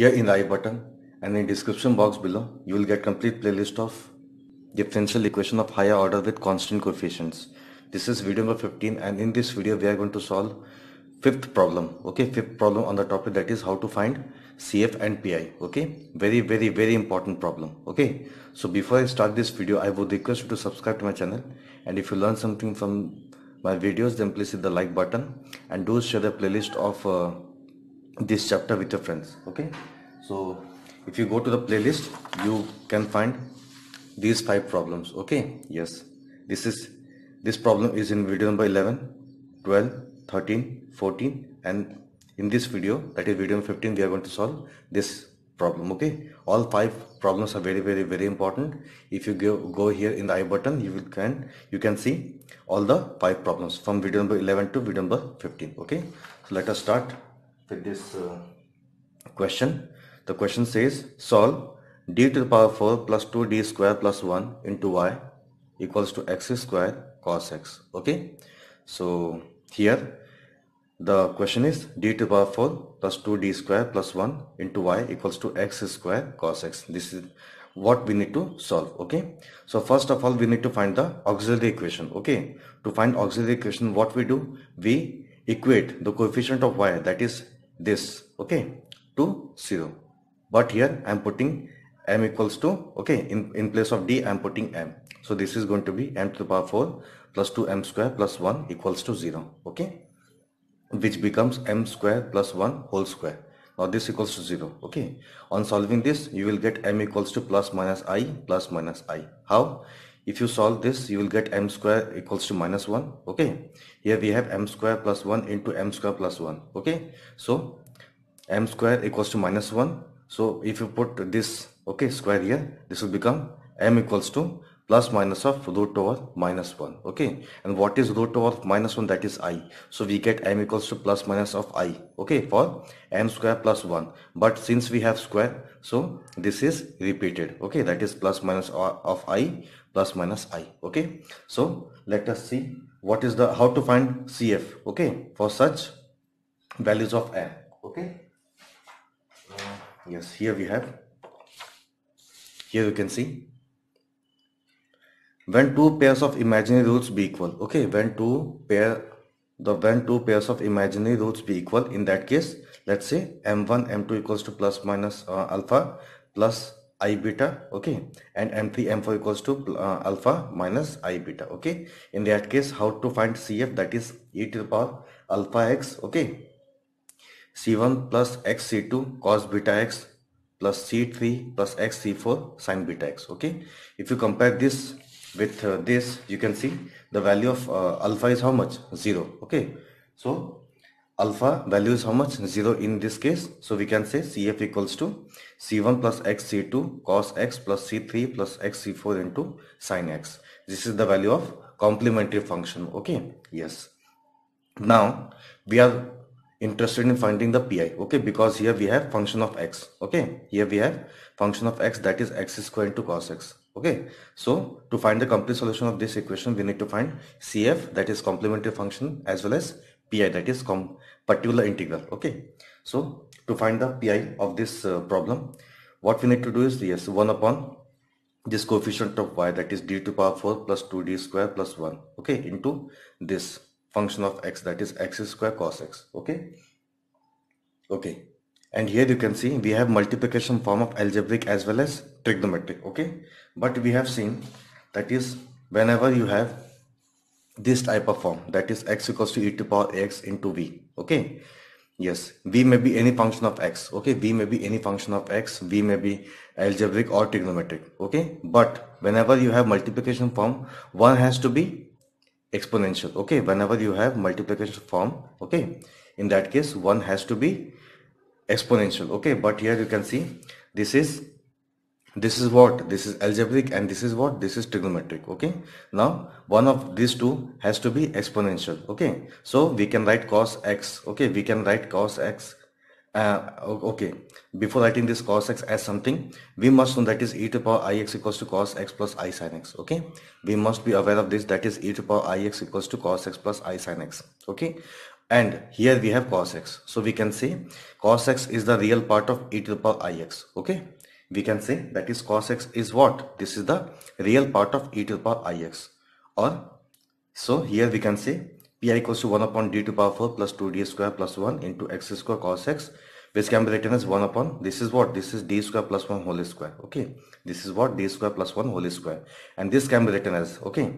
Here in the i button and in description box below, you will get complete playlist of differential equation of higher order with constant coefficients. This is video number 15 and in this video we are going to solve fifth problem. Okay, fifth problem on the topic that is how to find CF and PI. Okay, very very very important problem. Okay, so before I start this video, I would request you to subscribe to my channel and if you learn something from my videos then please hit the like button and do share the playlist of uh, this chapter with your friends okay? So if you go to the playlist you can find these five problems okay? Yes. This is this problem is in video number 11 12 13 14 and in this video that is video number 15 we are going to solve this problem okay? All five problems are very very very important. If you go, go here in the i button you will can you can see all the five problems from video number 11 to video number 15 okay? So let us start with this uh, question. The question says solve d to the power 4 plus 2d square plus 1 into y equals to x square cos x. Okay. So here the question is d to the power 4 plus 2d square plus 1 into y equals to x square cos x. This is what we need to solve okay so first of all we need to find the auxiliary equation okay to find auxiliary equation what we do we equate the coefficient of y that is this okay to 0 but here I am putting m equals to okay in in place of d I am putting m. So this is going to be m to the power 4 plus 2 m square plus 1 equals to 0 okay? Which becomes m square plus 1 whole square. Now this equals to 0 okay? On solving this you will get m equals to plus minus i plus minus i. How if you solve this you will get m square equals to minus 1 okay? Here we have m square plus 1 into m square plus 1 okay? So m square equals to minus 1 so if you put this okay square here this will become m equals to plus minus of root over minus 1 okay? And what is root over minus 1 that is i. So we get m equals to plus minus of i okay for m square plus 1 but since we have square so this is repeated okay? That is plus minus of i plus minus i okay? So let us see what is the how to find cf okay? For such values of m okay? Uh, yes here we have. Here you can see. When two pairs of imaginary roots be equal okay? When two pair the when two pairs of imaginary roots be equal in that case let's say m1 m2 equals to plus minus uh, alpha plus i beta okay? And m3 m4 equals to uh, alpha minus i beta okay? In that case how to find cf that is e to the power alpha x okay? C1 plus x c2 cos beta x plus c3 plus x c4 sin beta x okay? If you compare this with uh, this you can see the value of uh, alpha is how much? Zero okay? So alpha value is how much? 0 in this case. So we can say cf equals to c1 plus x c2 cos x plus c3 plus x c4 into sin x. This is the value of complementary function. Okay? Yes. Now we are interested in finding the pi okay? Because here we have function of x. Okay? Here we have function of x that is x square into cos x. Okay? So to find the complete solution of this equation we need to find cf that is complementary function as well as pi that is com particular integral okay? So to find the pi of this uh, problem what we need to do is yes 1 upon this coefficient of y that is d to power 4 plus 2d square plus 1 okay into this function of x that is x square cos x okay? Okay. And here you can see we have multiplication form of algebraic as well as trigonometric okay? But we have seen that is whenever you have this type of form that is x equals to e to the power x into v okay? Yes v may be any function of x okay? V may be any function of x v may be algebraic or trigonometric okay? But whenever you have multiplication form one has to be exponential okay? Whenever you have multiplication form okay? In that case one has to be exponential okay? But here you can see this is this is what this is algebraic and this is what this is trigonometric okay now one of these two has to be exponential okay so we can write cos x okay we can write cos x uh, okay before writing this cos x as something we must know that is e to the power ix equals to cos x plus i sin x okay we must be aware of this that is e to the power ix equals to cos x plus i sin x okay and here we have cos x. So we can say cos x is the real part of e to the power ix. Okay. We can say that is cos x is what? This is the real part of e to the power ix. Or so here we can say pi equals to 1 upon d to the power 4 plus 2d square plus 1 into x square cos x which can be written as 1 upon this is what? This is d square plus 1 whole square okay? This is what? D square plus 1 whole square. And this can be written as okay?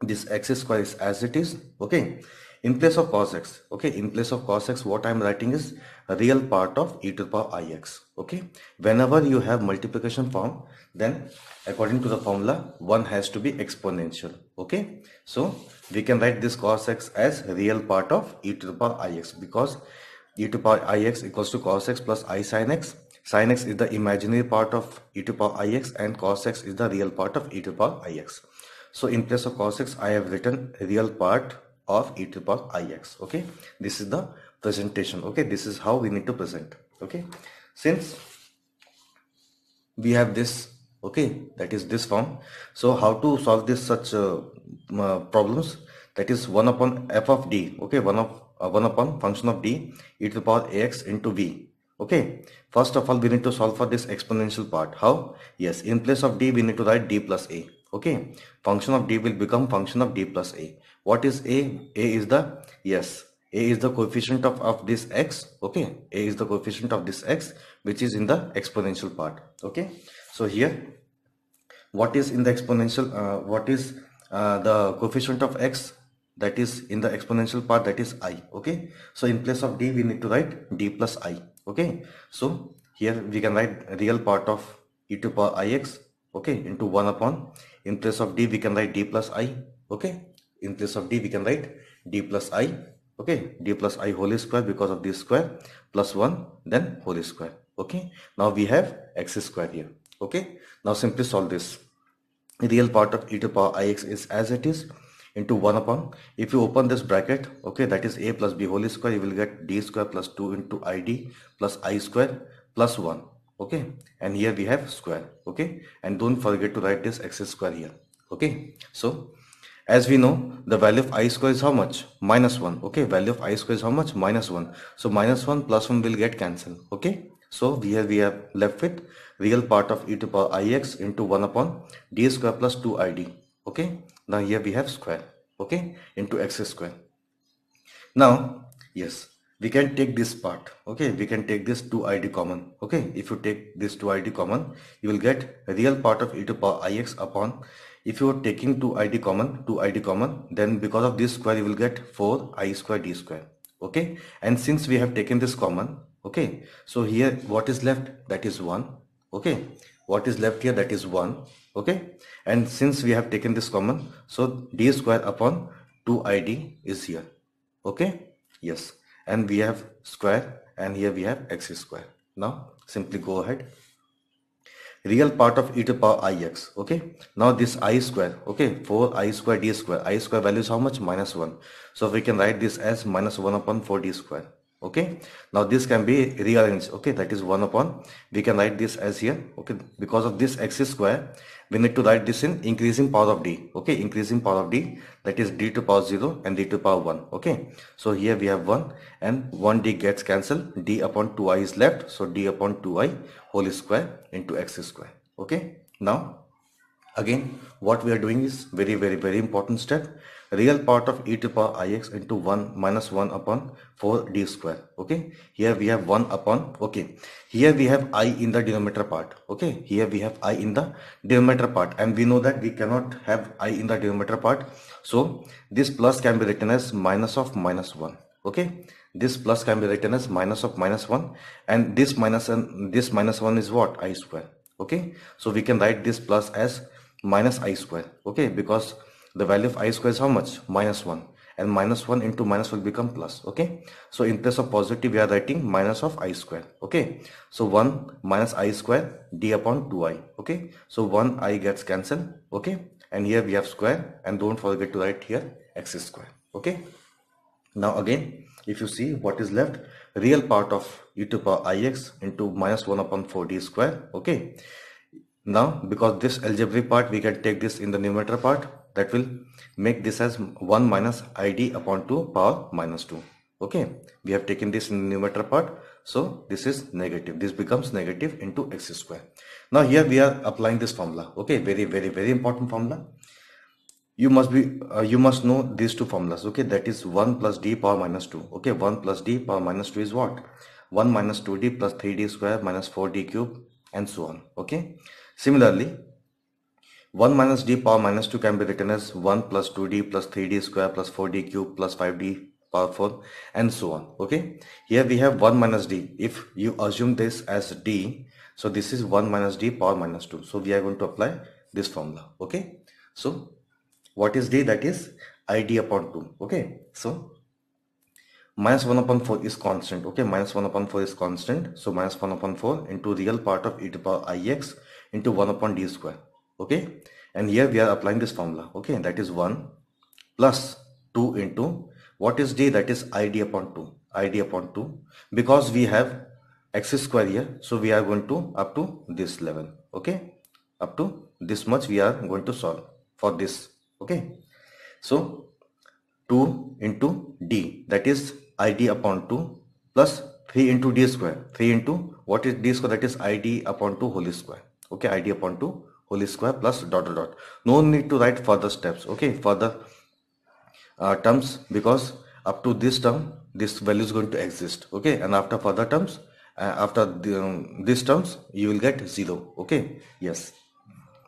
This x square is as it is okay? In place of cos x okay? In place of cos x what i'm writing is real part of e to the power ix okay? Whenever you have multiplication form then according to the formula one has to be exponential okay? So we can write this cos x as real part of e to the power ix because e to the power ix equals to cos x plus i sin x. Sin x is the imaginary part of e to the power ix and cos x is the real part of e to the power ix so in place of cos x, I have written real part of e to the power ix. Okay, this is the presentation. Okay, this is how we need to present. Okay, since we have this, okay, that is this form. So how to solve this such uh, uh, problems? That is one upon f of d. Okay, one of uh, one upon function of d e to the power ax into v. Okay, first of all, we need to solve for this exponential part. How? Yes, in place of d, we need to write d plus a okay function of d will become function of d plus a what is a a is the yes a is the coefficient of, of this x okay? A is the coefficient of this x which is in the exponential part okay? So here what is in the exponential uh, what is uh, the coefficient of x that is in the exponential part that is i okay? So in place of d we need to write d plus i okay? So here we can write real part of e to power ix okay? Into 1 upon in place of d we can write d plus i okay? In place of d we can write d plus i okay d plus i whole square because of this square plus 1 then whole square. Okay now we have x square here. Okay now simply solve this. The real part of e to the power ix is as it is into 1 upon. If you open this bracket okay that is a plus b whole square you will get d square plus 2 into id plus i square plus 1 okay and here we have square. Okay and don't forget to write this x square here. Okay so as we know the value of i square is how much? Minus 1 okay? Value of i square is how much? Minus 1 so minus 1 plus 1 will get cancelled okay? So here we have left with real part of e to power ix into 1 upon d square plus 2 id okay? Now here we have square okay? Into x square. Now yes we can take this part okay? We can take this 2 id common okay? If you take this 2 id common you will get real part of e to power ix upon if you are taking 2 id common 2 id common then because of this square you will get 4 i square d square okay? And since we have taken this common okay? So here what is left? That is 1 okay? What is left here? That is 1 okay? And since we have taken this common so d square upon 2 id is here okay? Yes. And we have square and here we have x square. Now simply go ahead. Real part of e to the power ix. Okay. Now this i square. Okay. 4 i square d square. i square value is how much? Minus 1. So we can write this as minus 1 upon 4 d square okay? Now this can be rearranged. Okay? That is 1 upon. We can write this as here. Okay? Because of this x square we need to write this in increasing power of d. Okay? Increasing power of d that is d to power 0 and d to power 1 okay? So here we have 1 and 1d gets cancelled. d upon 2i is left. So d upon 2i whole square into x square. Okay? Now again what we are doing is very very very important step real part of e to the power ix into 1 minus 1 upon 4 d square. Okay? Here we have 1 upon okay. Here we have i in the denominator part. Okay? Here we have i in the denominator part. And we know that we cannot have i in the denominator part. So this plus can be written as minus of minus 1 okay? This plus can be written as minus of minus 1 and this minus and this minus 1 is what? I square. Okay? So we can write this plus as minus i square. Okay? Because the value of i square is how much? Minus 1 and minus 1 into minus will become plus okay? So in place of positive we are writing minus of i square okay? So 1 minus i square d upon 2i okay? So 1 i gets cancelled okay? And here we have square and don't forget to write here x square okay? Now again if you see what is left real part of e to power ix into minus 1 upon 4d square okay? Now because this algebraic part we can take this in the numerator part that will make this as 1 minus id upon 2 power minus 2 okay? We have taken this numerator part. So this is negative. This becomes negative into x square. Now here we are applying this formula. Okay? Very very very important formula. You must be uh, you must know these two formulas. Okay? That is 1 plus d power minus 2 okay? 1 plus d power minus 2 is what? 1 minus 2d plus 3d square minus 4d cube and so on. Okay? Similarly 1 minus d power minus 2 can be written as 1 plus 2d plus 3d square plus 4d cube plus 5d power 4 and so on okay? Here we have 1 minus d. If you assume this as d so this is 1 minus d power minus 2 so we are going to apply this formula okay? So what is d? That is id upon 2 okay? So minus 1 upon 4 is constant okay? Minus 1 upon 4 is constant. So minus 1 upon 4 into real part of e to the power ix into 1 upon d square okay? And here we are applying this formula. Okay? That is 1 plus 2 into what is d? That is id upon 2 id upon 2 because we have x square here so we are going to up to this level. Okay? Up to this much we are going to solve for this. Okay? So 2 into d. That is id upon 2 plus 3 into d square. 3 into what is d square? That is id upon 2 whole square. Okay? Id upon 2 whole square plus dot dot dot. No need to write further steps okay? Further uh, terms because up to this term this value is going to exist okay? And after further terms uh, after the, um, these terms you will get 0 okay? Yes.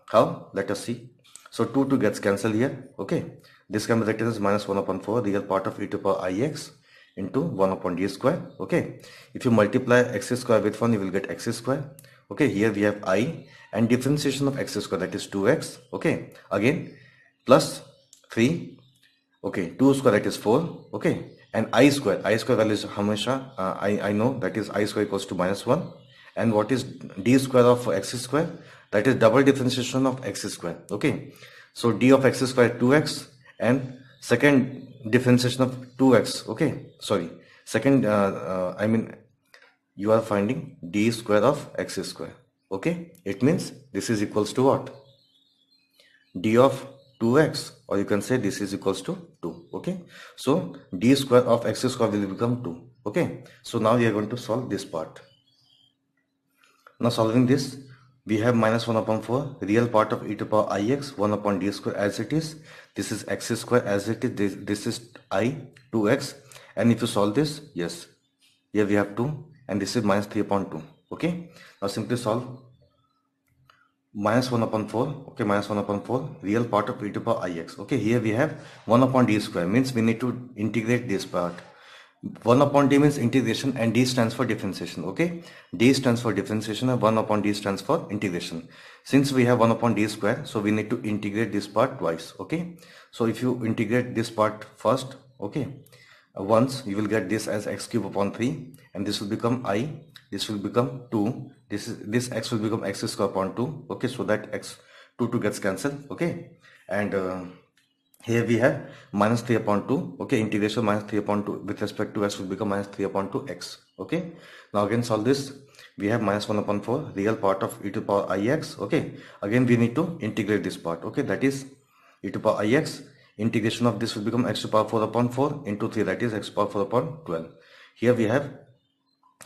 How? Let us see. So 2 2 gets cancelled here okay? This can be written as minus 1 upon 4 real part of e to power ix into 1 upon d square okay? If you multiply x square with 1 you will get x square okay here we have i and differentiation of x square that is 2x okay. Again plus 3 okay 2 square that is 4 okay. And i square i square value is hamesha uh, i i know that is i square equals to minus 1 and what is d square of x square? That is double differentiation of x square okay. So d of x square 2x and second differentiation of 2x okay. Sorry second uh, uh, I mean you are finding d square of x square okay? It means this is equals to what? d of 2x or you can say this is equals to 2 okay? So d square of x square will become 2 okay? So now we are going to solve this part. Now solving this we have minus 1 upon 4 real part of e to power ix 1 upon d square as it is. This is x square as it is this, this is i 2x and if you solve this yes here we have 2 and this is minus 3 upon 2 okay? Now simply solve. Minus 1 upon 4 okay minus 1 upon 4 real part of e to power ix okay? Here we have 1 upon d square means we need to integrate this part. 1 upon d means integration and d stands for differentiation okay? D stands for differentiation and 1 upon d stands for integration. Since we have 1 upon d square so we need to integrate this part twice okay? So if you integrate this part first okay once you will get this as x cube upon 3 and this will become i this will become 2 this is this x will become x square upon 2 okay so that x 2 2 gets cancelled okay? And uh, here we have minus 3 upon 2 okay integration minus 3 upon 2 with respect to x will become minus 3 upon 2 x okay? Now again solve this. We have minus 1 upon 4 real part of e to the power ix okay? Again we need to integrate this part okay? That is e to the power ix integration of this will become x to power 4 upon 4 into 3 that is x power 4 upon 12 here we have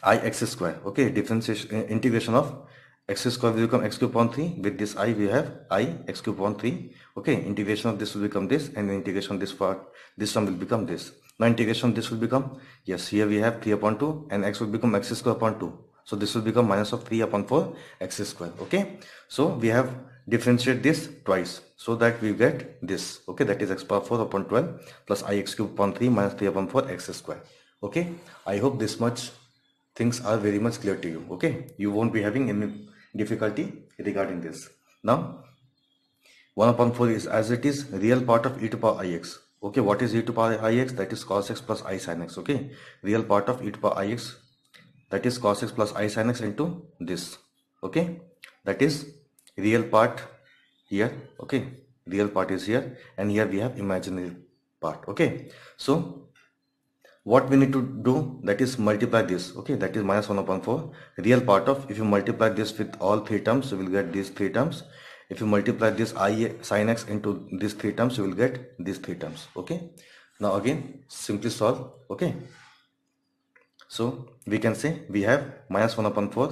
i x square okay? Differentiation uh, integration of x square will become x cube upon 3 with this i we have i x cube upon 3 okay? Integration of this will become this and integration of this part this term will become this. Now integration this will become yes here we have 3 upon 2 and x will become x square upon 2 so this will become minus of 3 upon 4 x square okay? So we have differentiate this twice so that we get this okay that is x power 4 upon 12 plus i x cube upon 3 minus 3 upon 4 x square okay i hope this much things are very much clear to you okay you won't be having any difficulty regarding this. Now, 1 upon 4 is as it is real part of e to power ix. Okay, what is e to power ix? That is cos x plus i sin x. Okay, real part of e to power ix that is cos x plus i sin x into this. Okay, that is real part here. Okay, real part is here and here we have imaginary part. Okay, so what we need to do that is multiply this okay? That is minus 1 upon 4 real part of if you multiply this with all three terms you will get these three terms. If you multiply this i sin x into these three terms you will get these three terms okay? Now again simply solve okay So we can say we have minus 1 upon 4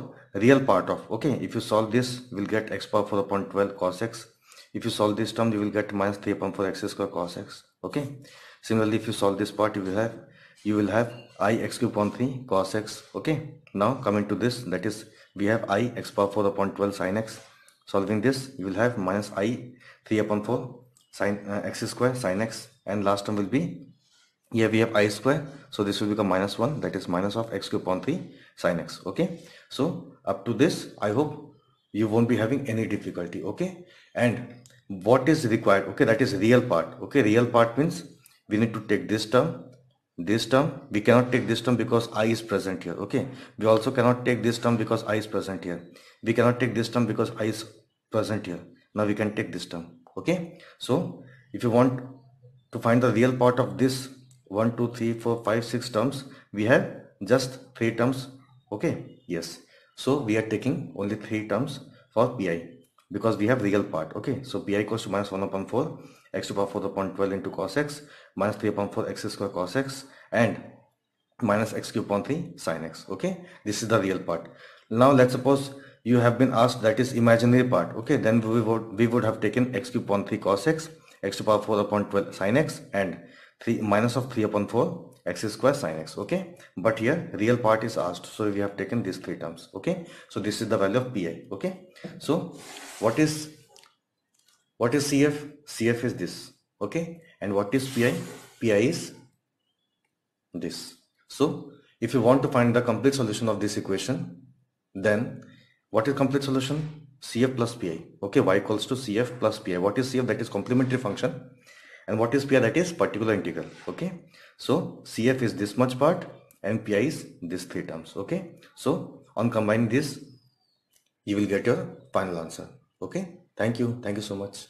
real part of okay if you solve this we'll get x power 4 upon 12 cos x. If you solve this term you will get minus 3 upon 4 x square cos x okay. Similarly if you solve this part you will have you will have i x cube upon 3 cos x okay. Now coming to this that is we have i x power 4 upon 12 sin x. Solving this you will have minus i 3 upon 4 sin uh, x square sin x and last term will be here we have i square. So this will become minus 1 that is minus of x cube upon 3 sin x. Okay? So up to this i hope you won't be having any difficulty. Okay? And what is required? Okay? That is real part. Okay? Real part means we need to take this term. This term we cannot take this term because i is present here. Okay? We also cannot take this term because i is present here. We cannot take this term because i is present here. Now we can take this term. Okay? So if you want to find the real part of this 1 2 3 4 5 6 terms. We have just three terms. Okay? Yes. So we are taking only three terms for pi because we have real part. Okay? So pi equals to minus 1 upon 4 x to power 4 upon 12 into cos x minus 3 upon 4 x square cos x and minus x cube upon 3 sin x. Okay? This is the real part. Now let's suppose you have been asked that is imaginary part. Okay? Then we would we would have taken x cube upon 3 cos x x to power 4 upon 12 sin x and 3 minus of 3 upon 4 x square sine x okay? But here real part is asked so we have taken these three terms okay? So this is the value of pi okay? So what is what is cf? cf is this okay? And what is pi? pi is this. So if you want to find the complete solution of this equation then what is complete solution? cf plus pi okay? y equals to cf plus pi. What is cf? That is complementary function and what is pi that is particular integral okay? So cf is this much part and pi is this three terms okay? So on combining this you will get your final answer okay? Thank you. Thank you so much